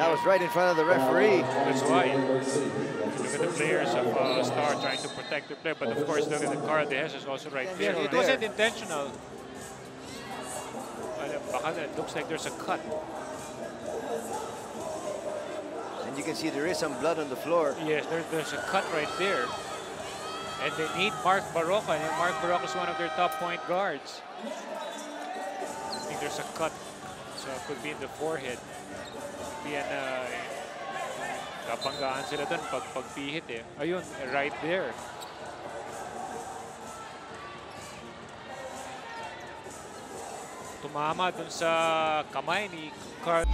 That was right in front of the referee. That's why. Look at the players of uh, Star trying to protect the player, but of course look at the Karl Dehesa is also right there. Still It wasn't intentional. But, uh, it looks like there's a cut. And you can see there is some blood on the floor. Yes, there, there's a cut right there. And they need Mark Barroca, and Mark Barroca is one of their top point guards. I think there's a cut, so it could be in the forehead. Could be an, uh, kapanggaan sila dun pag pagpihit eh. Ayun, right there. Tumama dun sa kamay ni Carl.